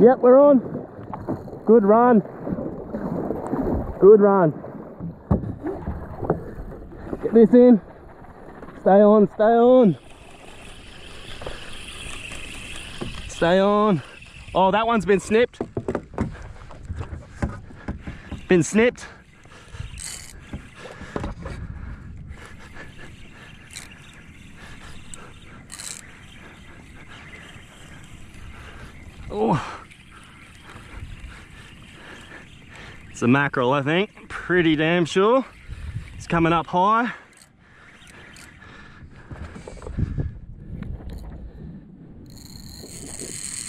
Yep, we're on. Good run. Good run. Get this in. Stay on, stay on. Stay on. Oh, that one's been snipped. Been snipped. Oh. It's a mackerel, I think. Pretty damn sure. It's coming up high.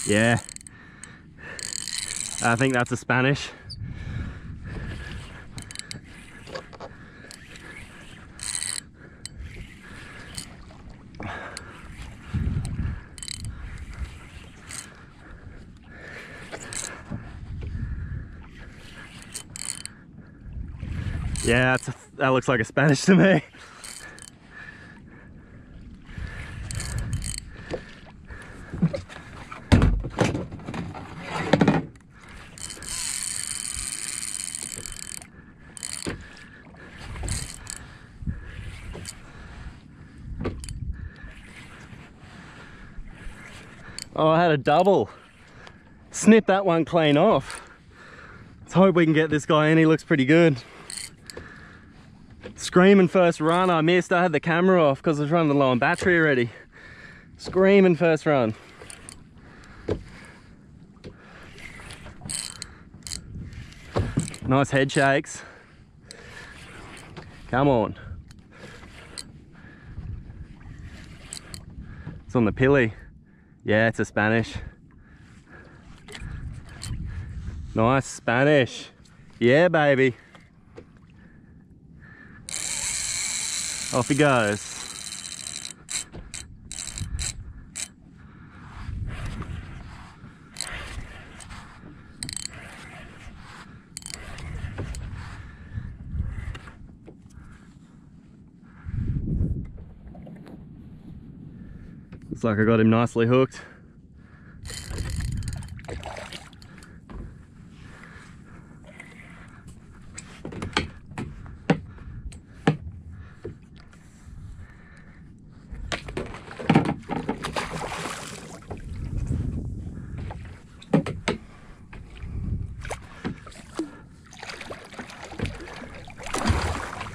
Yeah. I think that's a Spanish. Yeah, a, that looks like a Spanish to me. Oh, I had a double. Snip that one clean off. Let's hope we can get this guy in. He looks pretty good. Screaming first run. I missed. I had the camera off because I was running low on battery already. Screaming first run. Nice head shakes. Come on. It's on the pilly. Yeah, it's a Spanish. Nice Spanish. Yeah, baby. Off he goes. Looks like I got him nicely hooked.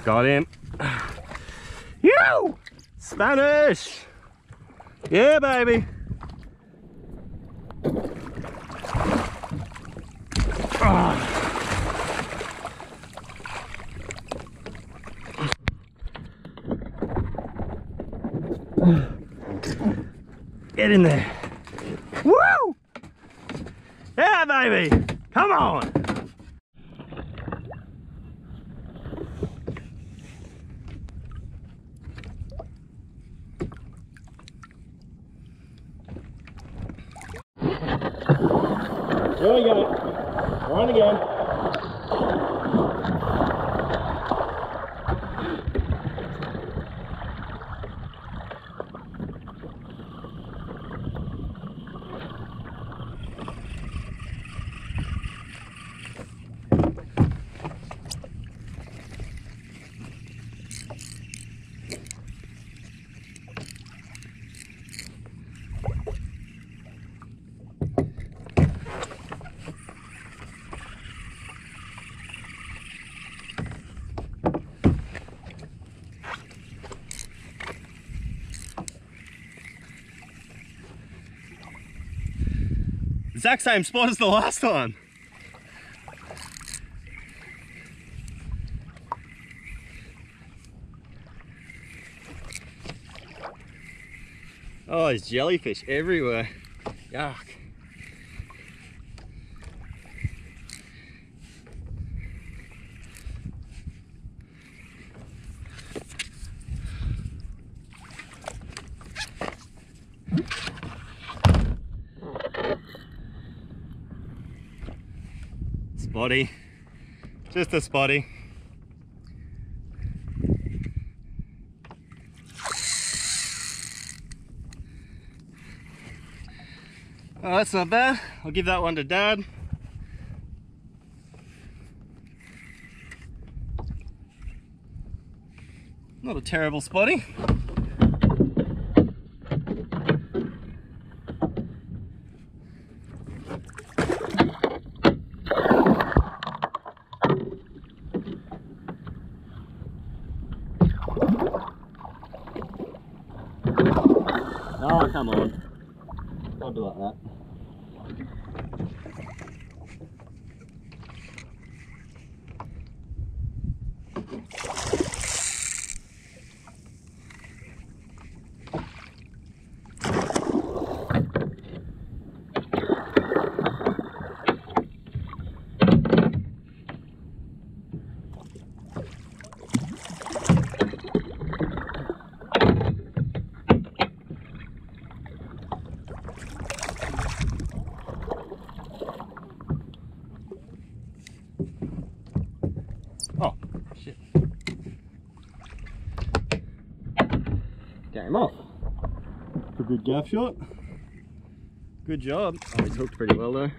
Got him. You! Spanish! Yeah, baby. Get in there. Woo! Yeah, baby. Come on. Here we go. On again. Exact same spot as the last time. Oh, there's jellyfish everywhere. Yuck. Spotty. Just a spotty. Oh, that's not bad. I'll give that one to Dad. Not a terrible spotty. Oh, come on. Don't do like that. Off. A good gaff shot. Good job. Oh, he's hooked pretty well though.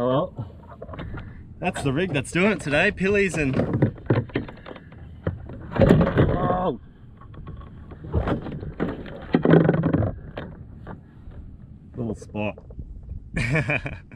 Oh well. That's the rig that's doing it today. Pillies and. Oh! Little spot.